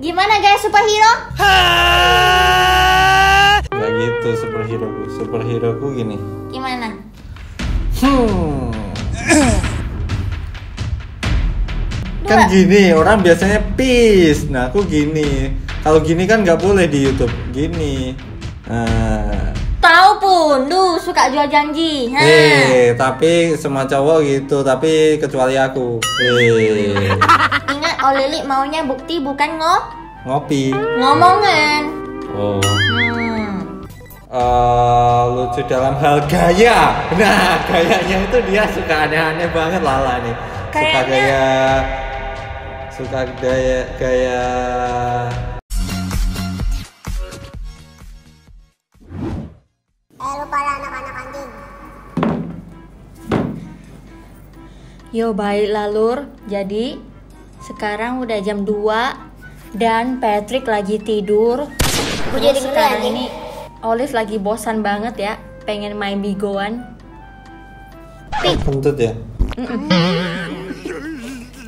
Gimana guys superhero? Gak gitu superhero ku. Superhero ku gini. Gimana? Hmm. kan gini orang biasanya peace nah aku gini kalau gini kan nggak boleh di YouTube gini nah, Tahu pun, lu suka jual janji. Ha. eh tapi semua cowok gitu tapi kecuali aku eh Ingat oh Lili maunya bukti bukan ngo ngopi ngomongan. oh Hmm. Eh, lucu dalam hal gaya nah gayanya itu dia suka aneh-aneh banget Lala nih suka Kayaknya- gaya suka gaya gaya Eh lu para anak-anak anjing Yo baiklah Lur. Jadi sekarang udah jam 2 dan Patrick lagi tidur. Terus jadi sekarang ini Olive lagi bosan banget ya, pengen main bigoan. kentut ya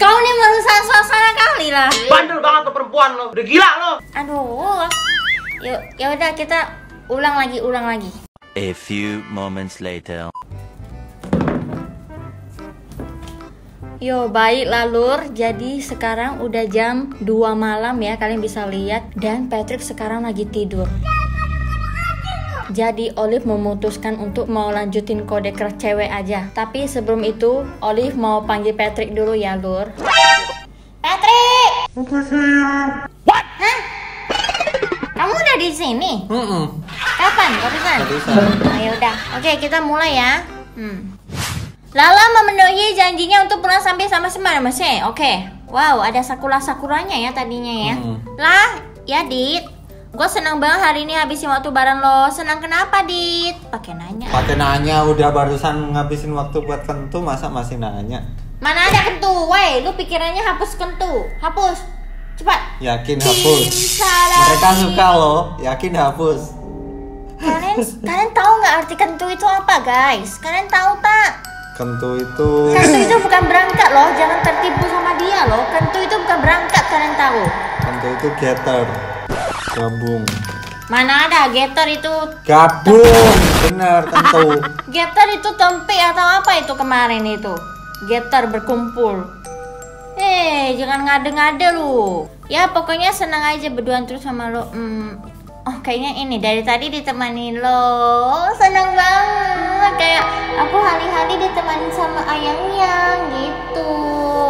Kau nih merusak suasana kali lah. Bandel banget tuh perempuan lo. Udah gila lo. Aduh. Yuk, ya udah kita ulang lagi, ulang lagi. A few moments later. Yo, baiklah Lur. Jadi sekarang udah jam 2 malam ya, kalian bisa lihat dan Patrick sekarang lagi tidur. Jadi Olive memutuskan untuk mau lanjutin kode crush cewek aja. Tapi sebelum itu, Olive mau panggil Patrick dulu ya, Lur. Patrick! Apa sayang? What? Hah? Kamu udah di sini? Mm-mm. Kapan? Barusan? Barusan. Nah, yaudah. Oke, kita mulai ya. Hmm. Lala memenuhi janjinya untuk pulang sampai sama semana masih. Oke. Wow, ada sakura-sakuranya ya tadinya ya. Hmm. Lah, ya Dit. Gue senang banget hari ini habisin waktu bareng lo. Senang kenapa, Dit? Pakai nanya. pakai nanya udah barusan ngabisin waktu buat kentu masa masih nanya Mana ada kentu? Woi, lu pikirannya hapus kentu. Hapus. Cepat. yakin hapus mereka suka loh yakin hapus Kalian kalian tahu nggak arti kentu itu apa, guys? Kalian tahu, Pak? Kentu itu Kentu itu bukan berangkat loh, jangan tertipu sama dia loh. Kentu itu bukan berangkat, kalian tahu. kentu itu getter gabung Mana ada getter itu? gabung bener kentu Getter itu tempe atau apa itu kemarin itu? Getter berkumpul. Eh, jangan ngade-ngade lu. Ya pokoknya senang aja berduaan terus sama lo. Hmm. Oh kayaknya ini dari tadi ditemani lo. Senang banget. Kayak aku hari-hari ditemani sama ayang-yang gitu.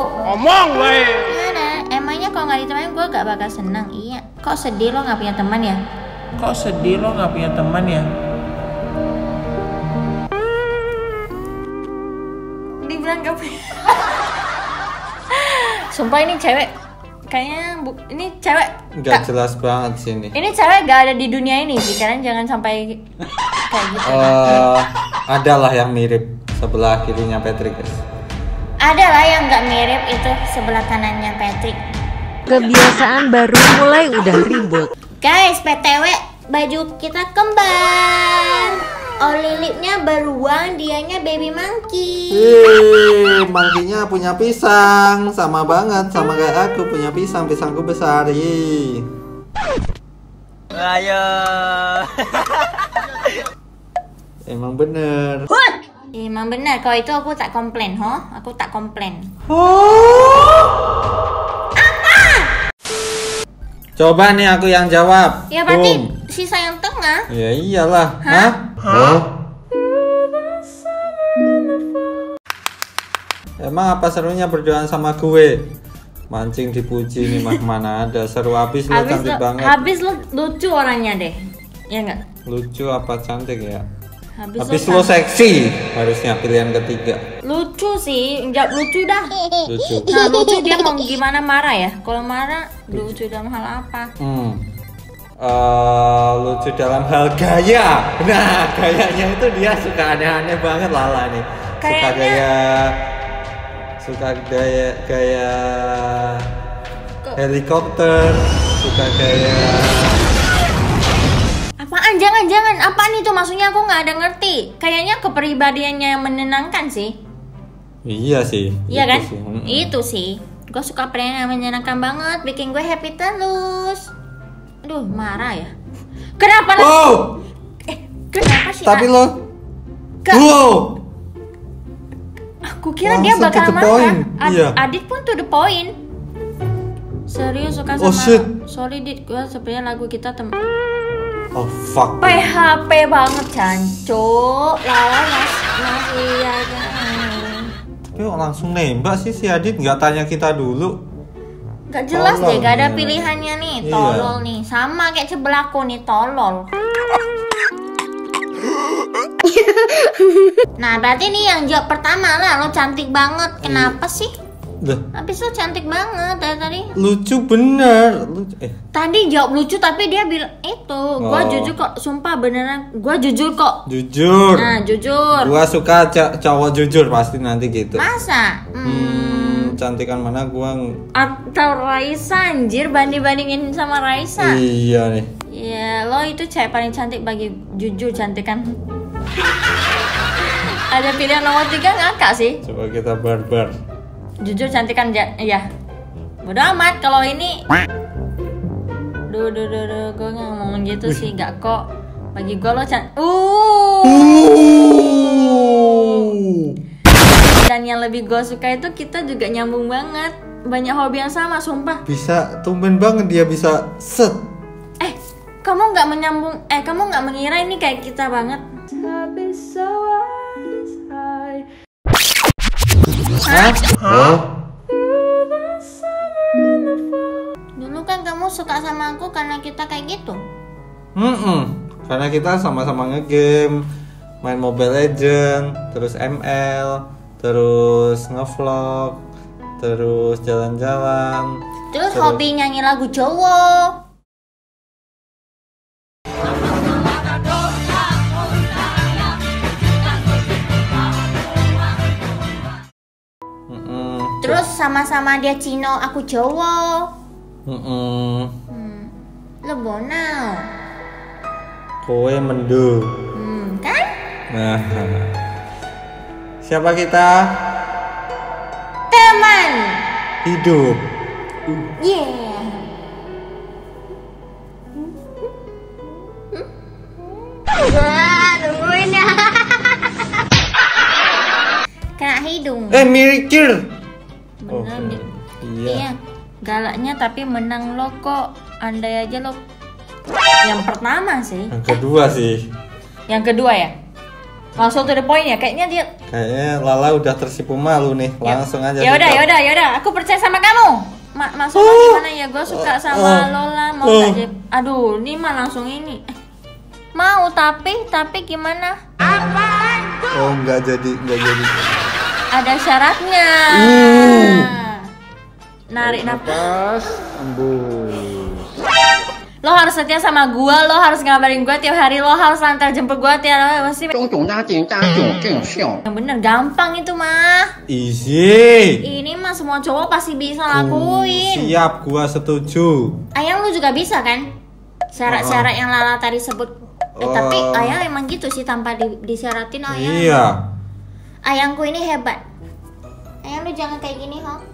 Ngomong weh. Gimana? Emangnya kalau nggak ditemani gue gak bakal senang? Iya. Kok sedih lo nggak punya teman ya? Kok sedih lo nggak punya teman ya? Dibilang gak punya. Sumpah ini cewek kayaknya bu, ini cewek nggak jelas banget sih ini. Ini cewek gak ada di dunia ini sih kalian jangan sampai kayak gitu. Eh, ada lah yang mirip sebelah kirinya Patrick guys. Ada lah yang nggak mirip itu sebelah kanannya Patrick. Kebiasaan baru mulai udah ribut. guys PTW baju kita kembar Oli lipnya beruang dianya baby monkey Wih, mangkinya punya pisang sama banget sama kayak aku punya pisang pisangku besar Ih. Ayo. emang bener Emang benar, kalau itu aku tak komplain, ho? Aku tak komplain. coba nih aku yang jawab Ya berarti Boom. Sisa yang tengah. ya iyalah hah Hah? Emang apa serunya berduaan sama gue? Mancing dipuji nih mah mana ada seru habis lo Habis cantik lo, banget. habis lo lucu orangnya deh. Ya enggak? Lucu apa cantik ya? Habis, Habis lo lo seksi harusnya pilihan ketiga. lucu sih, enggak lucu dah. Lucu. Nah, lucu dia mau gimana marah ya? Kalau marah lucu dalam hal apa? Hmm. Eh, lucu dalam hal gaya. Nah, gayanya itu dia suka aneh-aneh banget Lala nih. Suka Kayaknya- gaya suka gaya gaya Kok- helikopter, suka gaya Apaan? Jangan, jangan. Apaan itu? Maksudnya aku nggak ada ngerti. Kayaknya kepribadiannya yang menenangkan sih. Iya sih. Iya itu kan? sih. Itu sih. Gue suka prank yang menyenangkan banget, bikin gue happy terus. Aduh, marah ya. Kenapa lo? Wow, Eh, kenapa sih? tapi lo, Ke- wow, Aku kira dia Langsung to bakal marah. Ad- Iya. Adit pun to the point. Serius suka sama Oh, shit. Sorry Dit, gue sebenarnya lagu kita tem oh fuck. PHP banget Canco Lala mas masih aja Tapi kok langsung nembak sih si Adit nggak tanya kita dulu. Gak jelas Tolol deh, gak ada pilihannya nih Iya. Tolol nih, sama kayak sebelahku nih, tolol Nah berarti nih yang jawab pertama lah, lo cantik banget Kenapa sih? Dah, Habis lo cantik banget dari tadi lucu bener. Lucu. Eh, Tadi jawab lucu tapi dia bilang itu Gua Oh. jujur kok, sumpah beneran Gua jujur kok jujur. Nah jujur Gua suka cowok jujur pasti nanti gitu. Masa? Hmm, Hmm, cantikan mana gua Atau Raisa anjir banding-bandingin sama Raisa. Iya nih. Ya lo itu cewek paling cantik bagi jujur cantik kan Ada pilihan nomor tiga ngakak sih. Coba kita barbar. Jujur cantik kan ja- ya Bodo amat kalau ini. Duh duh duh duh Gue gak ngomong gitu sih Gak kok. Bagi gue lo cantik Uh. Uh. Dan yang lebih gue suka itu kita juga nyambung banget Banyak hobi yang sama sumpah Bisa tumben banget dia bisa set. Eh kamu nggak menyambung Eh kamu nggak mengira ini kayak kita banget Hah? Dulu kan kamu suka sama aku karena kita kayak gitu Mm-mm. Karena kita sama-sama ngegame, main Mobile Legend, terus ML, terus ngevlog, terus jalan-jalan. Terus Terus? hobi nyanyi lagu Jawa. Terus sama-sama dia Cino, aku Jawa Mm-mm. hmm. Lo bonau Kowe mendo. hmm, Kan? Nah. Siapa kita? Teman Hidup. Yeah Wah, nungguin ya Kena hidung Eh, mikir. Oh, Dit. iya. Iya, galaknya tapi menang lo kok. Andai aja lo yang pertama sih. Yang kedua sih. Yang kedua ya. Langsung to the point ya. Kayaknya dia Kayaknya Lala udah tersipu malu nih. Langsung aja. Ya udah, ya udah, ya udah. Aku percaya sama kamu. Ma maksudnya gimana ya? Gue suka sama Lola. Mau Oh. Jep? Aduh, ini mah langsung ini. Eh, Mau tapi tapi gimana? Oh, nggak jadi, nggak jadi. Ada syaratnya. Uh. Narik nafas. Embus lo harus setia sama gue lo harus ngabarin gue tiap hari lo harus antar jemput gue tiap hari masih yang bener gampang itu mah easy ini mah semua cowok pasti bisa lakuin uh, siap gue setuju ayang lu juga bisa kan syarat-syarat ah. yang lala tadi sebut Eh, uh, tapi oh. ayang emang gitu sih tanpa di, disyaratin ayang. Iya. Ayangku ini hebat. Ayang lu jangan kayak gini, Hong.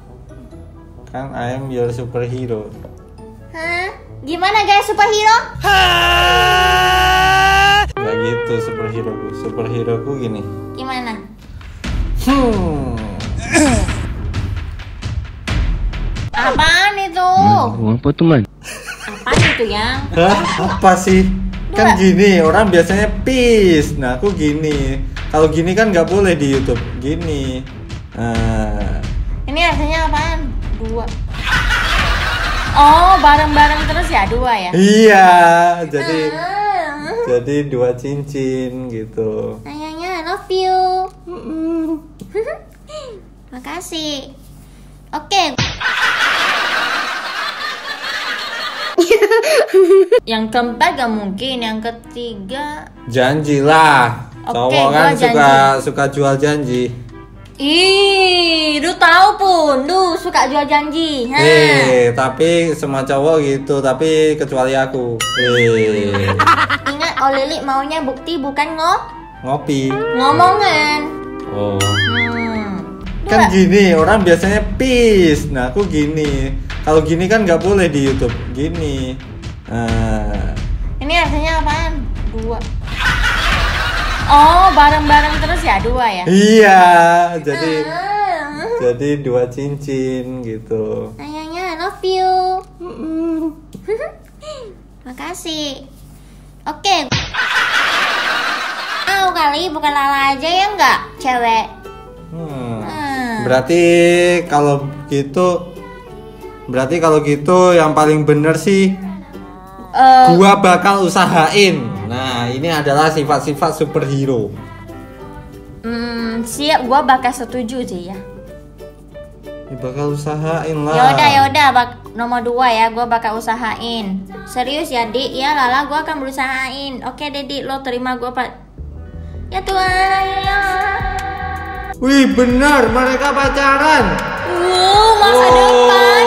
Kan ayam biar superhero. Hah? Gimana guys superhero? Gak gitu superhero ku. Superhero ku gini. Gimana? Hmm. Apaan itu? Apa tuh man? Apaan itu yang? Hah? Apa sih? Kan gini, orang biasanya peace. Nah, aku gini. Kalau gini kan nggak boleh di YouTube. Gini. Nah, Ini artinya apaan? Dua. Oh, bareng-bareng terus ya dua ya? iya. Jadi Ah. jadi dua cincin gitu. Ayangnya I love you. Makasih. Oke. yang keempat gak mungkin, yang ketiga Janjilah. Oke, Cowok kan suka suka jual janji. Ih, lu tahu pun, lu suka jual janji. Ha. Eh, tapi semua cowok gitu, tapi kecuali aku. Eh, Ingat, Oh Lili maunya bukti bukan ngo ngopi. ngomongan. Oh. Hmm. kan Dua. gini orang biasanya peace nah aku gini kalau gini kan nggak boleh di YouTube gini nah, Ini artinya apaan? Dua. Oh, bareng-bareng terus ya dua ya? iya jadi Ah. jadi dua cincin gitu Sayangnya I love you. Makasih. Oke. Tahu kali bukan Lala aja ya enggak, cewek. Hmm. Hmm. berarti kalau gitu berarti kalau gitu yang paling bener sih Eh, gua bakal usahain nah ini adalah sifat-sifat superhero hmm, siap gua bakal setuju sih ya. Ya, bakal usahain lah Yaudah yaudah bak nomor dua ya gua bakal usahain. Serius ya Dik ya Lala gua akan berusahain. Oke Dedi lo terima gua pak. Ya Tuhan ya. Wih benar mereka pacaran Wow masa depan.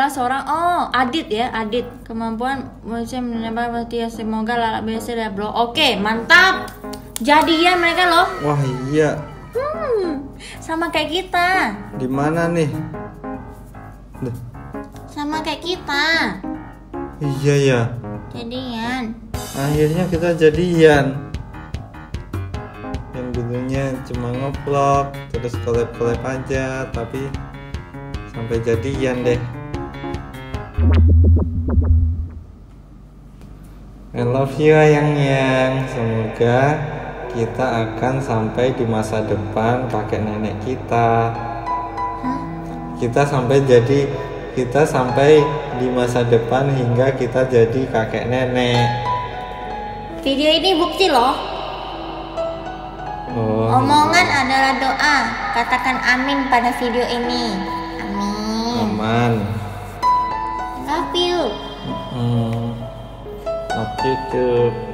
Adalah seorang oh Adit ya Adit kemampuan manusia menembak berarti ya semoga Lala berhasil ya bro. Oke mantap. Jadian mereka loh. Wah iya Hmm, sama kayak kita. di mana nih Duh, Sama kayak kita. iya ya Jadian. akhirnya kita jadian yang dulunya cuma ngevlog terus collab collab aja tapi sampai jadian deh I love you yang yang semoga kita akan sampai di masa depan kakek nenek kita kita sampai jadi kita sampai di masa depan hingga kita jadi kakek nenek Video ini bukti loh. oh Omongan adalah doa. Katakan amin pada video ini. Amin. aman Love you. hmm. Love you too.